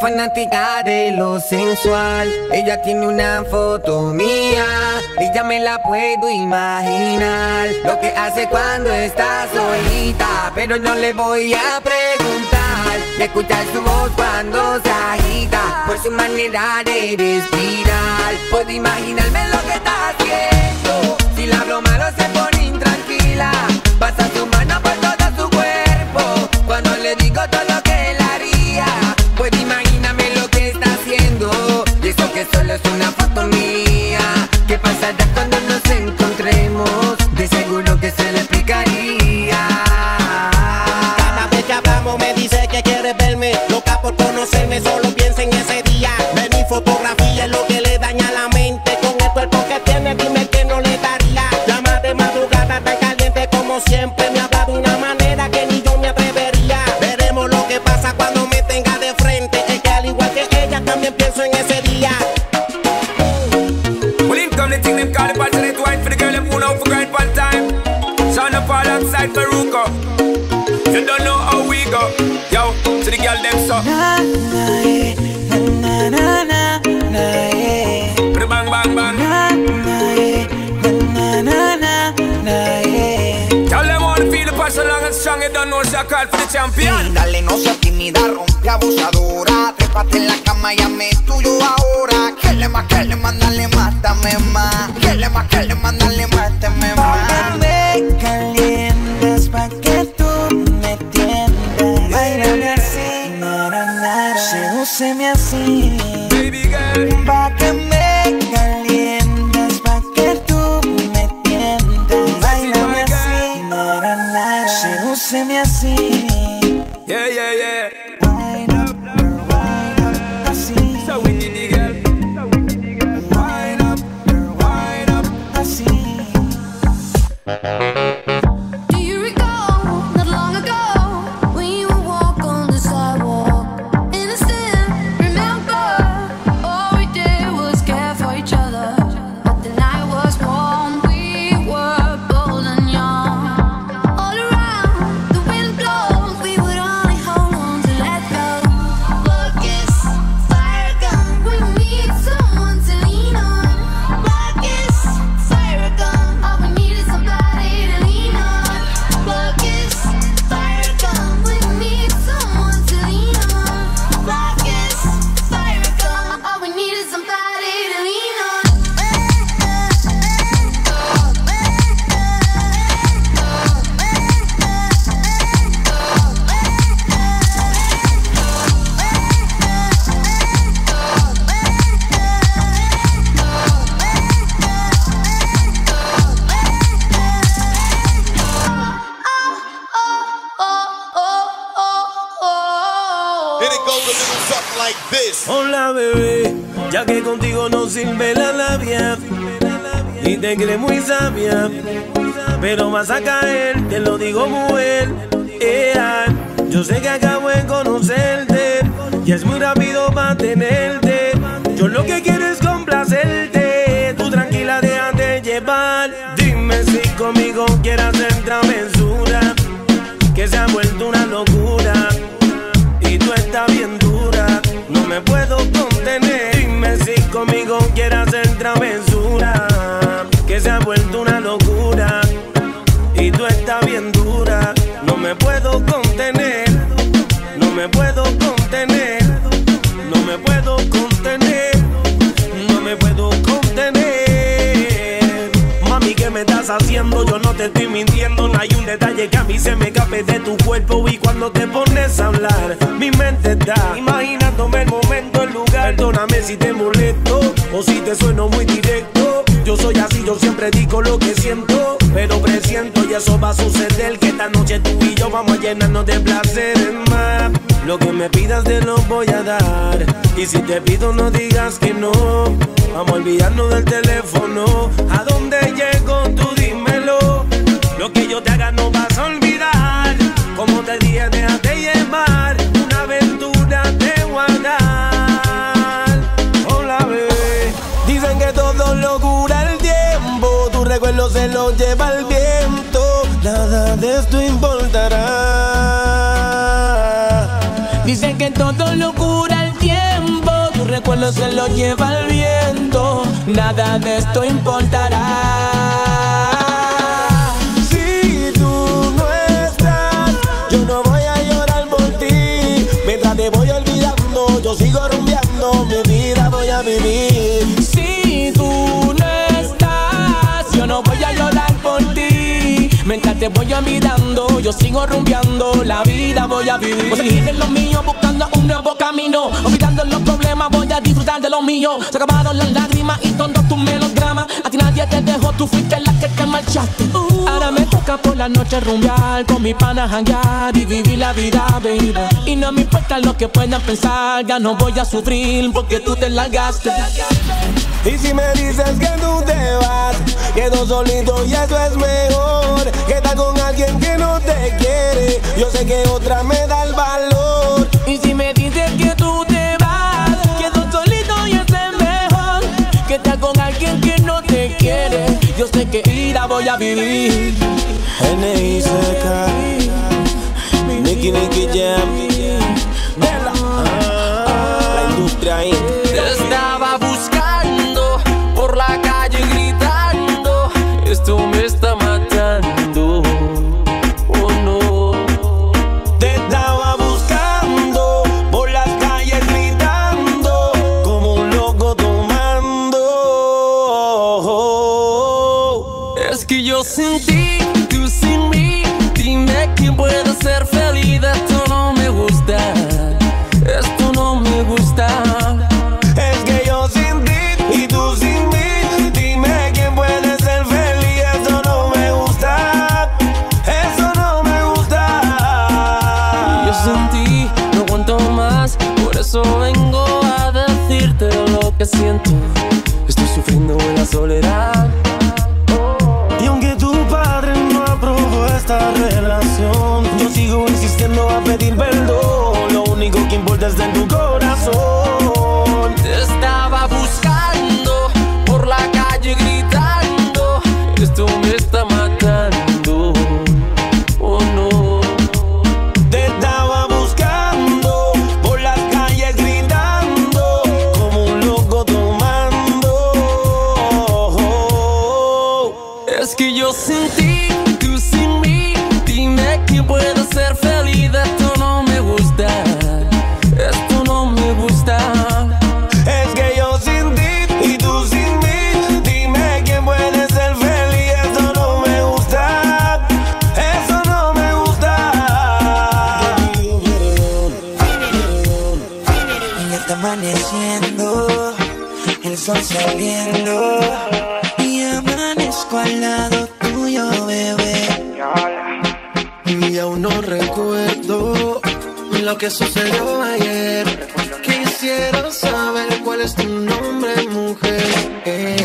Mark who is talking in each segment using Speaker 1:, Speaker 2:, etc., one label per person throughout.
Speaker 1: Fanática de lo sensual. Ella tiene una foto mía y ya me la puedo imaginar. Lo que hace cuando está solita, pero no le voy a preguntar. Y escuchar su voz cuando se agita por su manera de respirar. Puedo imaginarme lo que está haciendo. Si la hablo malo se pone intranquila. Pasa su mano es una foto mía. ¿Qué pasará cuando nos encontremos? De seguro que se le explicaría.
Speaker 2: Cada vez que hablamos me dice que quiere verme Loca por conocerme, solo piensa en ese día Ver mi fotografía
Speaker 3: call for the champion.
Speaker 4: Dale, no seas tímida, rompe abusadora. Trépate en la cama y ame tuyo ahora. Que le más, que le más, dale, mátame más. Que le más, que le más, dale, mátame más.
Speaker 5: me calientas pa' que tú me tiendas. Bailame así, nara, nara. Sedúceme así.
Speaker 3: Baby girl.
Speaker 5: Pa' que me Sedúceme así.
Speaker 3: Yeah, yeah, yeah.
Speaker 5: Wind up, girl, wind up así.
Speaker 3: So we did the girl.
Speaker 5: Wind up, girl, wind up así.
Speaker 6: Que contigo no sirve la labia y te crees muy sabia, pero vas a caer, te lo digo mujer. Ea, yo sé que acabo de conocerte y es muy rápido para tenerte. Yo lo que quiero es complacerte, tú tranquila déjate llevar. Dime si conmigo quieres hacer te estoy mintiendo, no hay un detalle que a mí se me escape de tu cuerpo y cuando te pones a hablar, mi mente está imaginándome el momento, el lugar. Perdóname si te molesto o si te sueno muy directo. Yo soy así, yo siempre digo lo que siento, pero presiento y eso va a suceder que esta noche tú y yo vamos a llenarnos de placeres más. Lo que me pidas te lo voy a dar y si te pido no digas que no. Vamos a olvidarnos del teléfono. ¿A dónde llego? Tú dímelo. Yo te haga no vas a olvidar. Como te dije, déjate llevar. Una aventura te voy a dar. Hola, bebé. Dicen que todo lo cura el tiempo. Tu recuerdo se lo lleva el viento. Nada de esto importará.
Speaker 7: Dicen que todo lo cura el tiempo. cielo se lo lleva el viento, nada de esto importará. Sigo rumbeando, mi vida voy a vivir. Si tú no estás, yo no voy a llorar por ti. Mientras te voy olvidando, yo sigo rumbeando, la vida voy a vivir. Voy a seguir en lo mío, buscando un nuevo camino. Olvidando los problemas, voy a disfrutar de lo mío. Se acabaron las lágrimas y todos tus melodramas. A ti nadie te dejó, tú fuiste la Ahora me toca por la noche rumbear, con mi pana janguear y vivir la vida, baby. Y no me importa lo que puedan pensar, ya no voy a sufrir porque tú te largaste.
Speaker 6: Y si me dices que tú te vas, quedo solito y eso es mejor. Que estar con alguien que no te quiere, yo sé que otra me da el valor.
Speaker 7: Y si me requerida voy a vivir.
Speaker 6: N.I.C.K. Nicky Nicky Jam. eres tu
Speaker 8: nombre, mujer.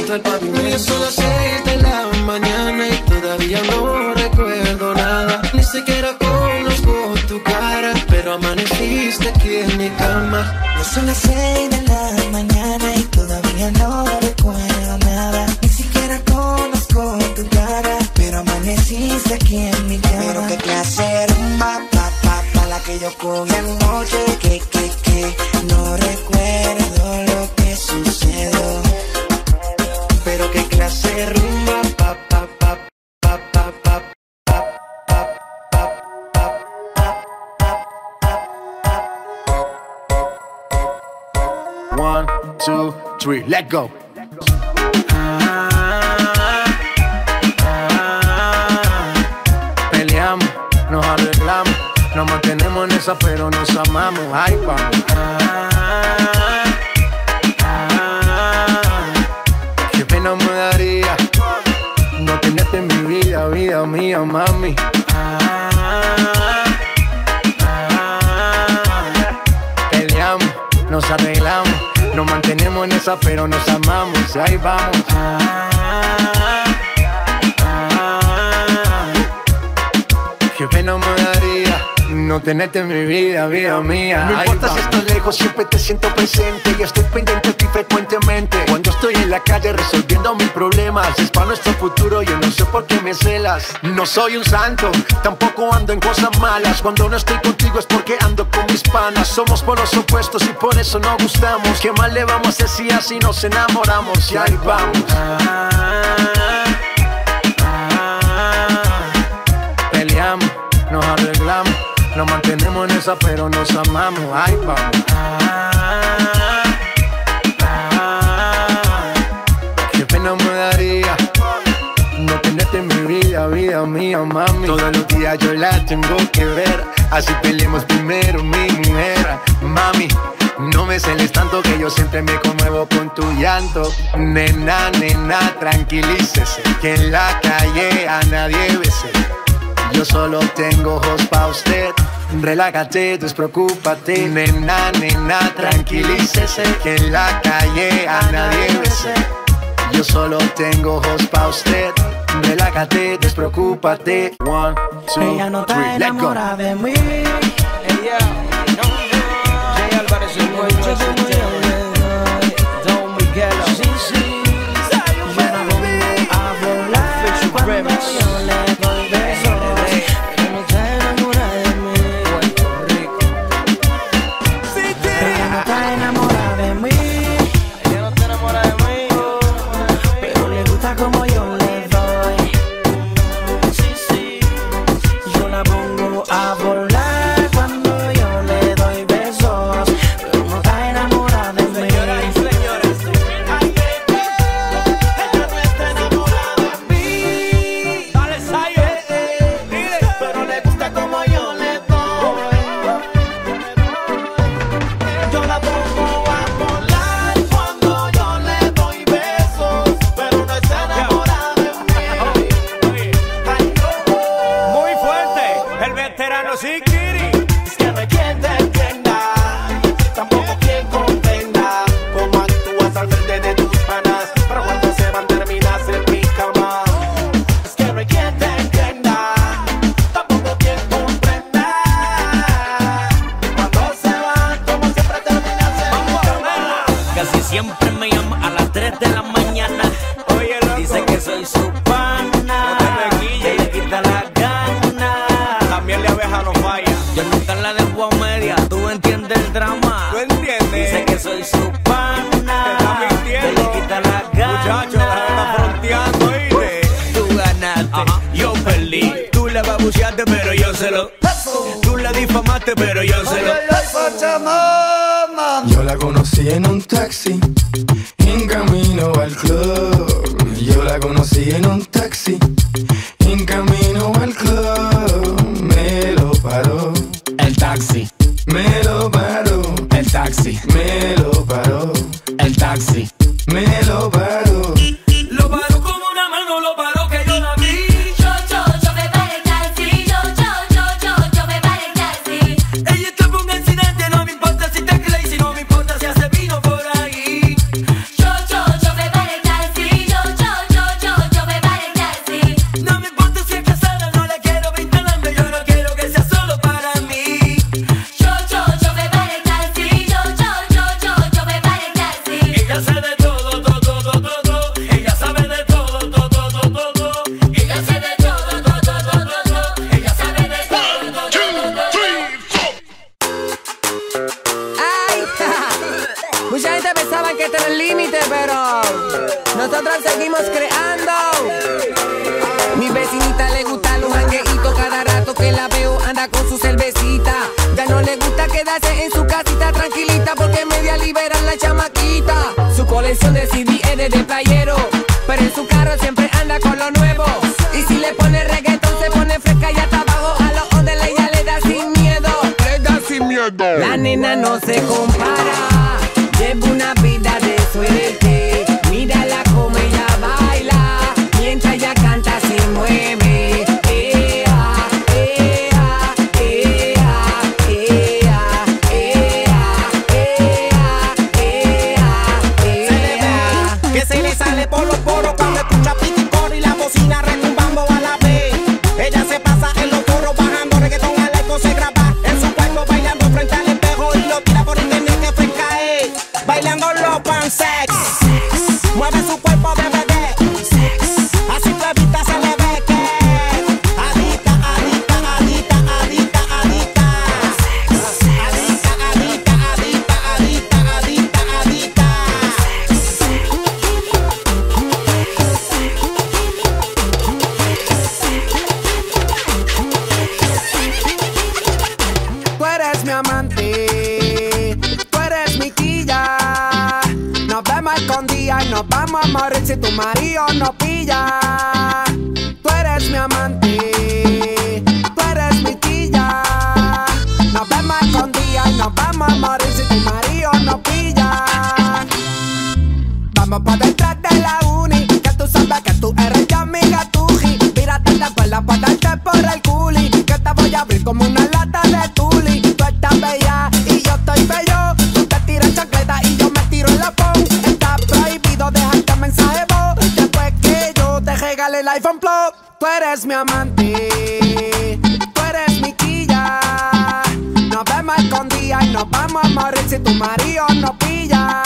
Speaker 8: Contra el pavimento. Son las seis de la mañana y todavía no recuerdo nada, ni siquiera conozco tu cara, pero amaneciste aquí en mi cama.
Speaker 5: Ya son las seis de la mañana y todavía no recuerdo nada. Ni siquiera conozco tu cara, pero amaneciste aquí en mi cama. Pero qué clase rumba, pa, pa, pa, la que yo cogí anoche, que,
Speaker 9: Peleamos, nos arreglamos, nos mantenemos en esa, pero nos amamos. Ay, vamos. Pero nos amamos. Ahí vamos. Qué pena me daría no tenerte en mi vida, vida mía.
Speaker 10: No importa si estás lejos, siempre te siento presente y estoy pendiente de ti frecuentemente. Cuando estoy en la calle resolviendo mis problemas, es para nuestro futuro, yo no sé por qué me celas. No soy un santo, tampoco ando en cosas malas. Cuando no estoy contigo es porque ando con mis panas. Somos por los opuestos y por eso no gustamos. ¿Qué mal le vamos a hacer si así nos enamoramos? Y ahí vamos.
Speaker 9: Peleamos, nos arreglamos, nos mantenemos en esa, pero nos amamos. Ahí vamos. Vida, mía, mami. Todos los días yo la tengo que ver, así peleemos primero, mi mujer, mami. No me celes tanto que yo siempre me conmuevo con tu llanto. Nena, nena, tranquilícese, que en la calle a nadie bese. Yo solo tengo ojos pa' usted. Relájate, despreocúpate. Nena, nena, tranquilícese. Que en la calle a nadie bese. Yo solo tengo ojos pa' usted. Relájate, despreocúpate. One, two,
Speaker 11: Ella no está
Speaker 9: three, let go.
Speaker 11: enamorada de mí. A
Speaker 12: un taxi,
Speaker 1: Su colección de de playero, pero en su carro siempre anda con lo nuevo. Y si le pone reggaetón se pone fresca y hasta abajo a los ondes ella le da sin miedo. Le da sin miedo. La nena no se compara,
Speaker 13: amor si tu marido no pilla. Tú eres mi amante, tú eres mi tía. Nos vemos escondidas y nos vamos a morir si tu marido no pilla. Vamos pa' dentro. Tú eres mi amante, tú eres mi quilla. Nos vemos escondida y nos vamos a morir si tu marido no pilla.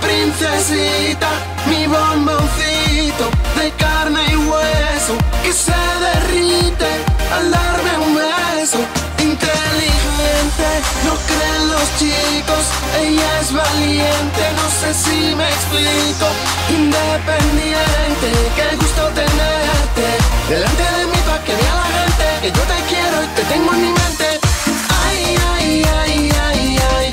Speaker 14: princesita, mi bomboncito de carne y hueso que se derrite al darme un beso. Inteligente, no creen los chicos, ella es valiente, no sé si me explico. Independiente, qué gusto tenerte delante de mí para que vea la gente que yo te quiero y te tengo en mi mente. Ay, ay, ay, ay, ay.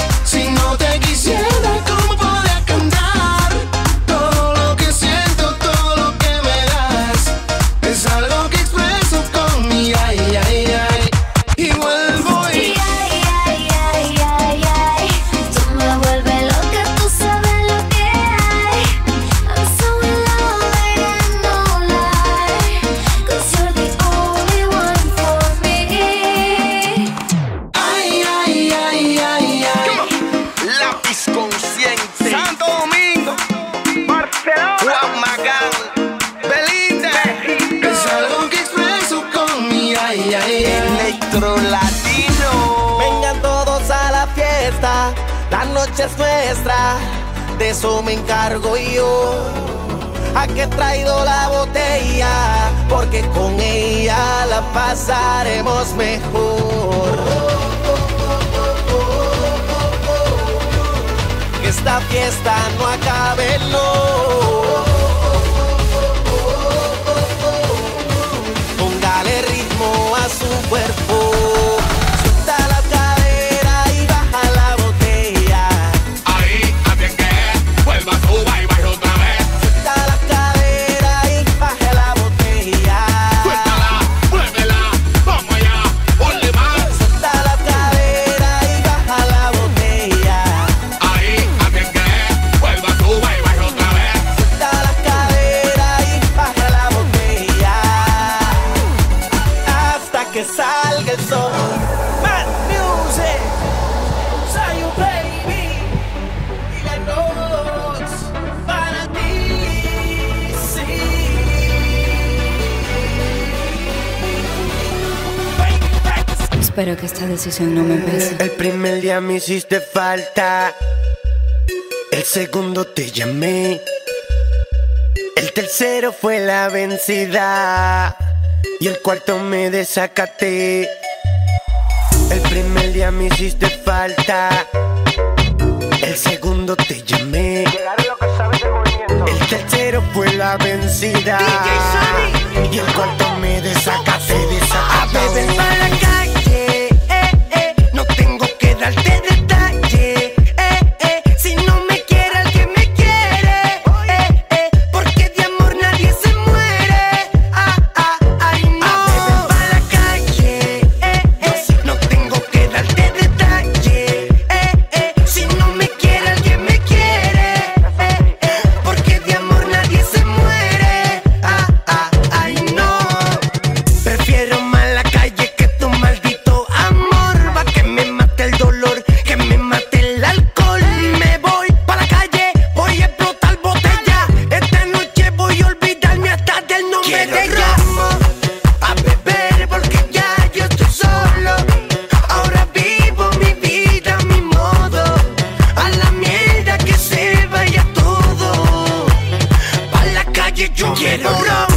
Speaker 15: yo a que he traído la botella, porque con ella la pasaremos mejor. Que esta fiesta no acabe, no. Póngale ritmo a su cuerpo.
Speaker 16: Espero que esta decisión no me pese.
Speaker 15: El primer día me hiciste falta. El segundo te llamé. El tercero fue la vencida. Y el cuarto me desacaté. El primer día me hiciste falta. El segundo te llamé. El tercero fue la vencida. Y el cuarto me desacaté. Yo quiero ron.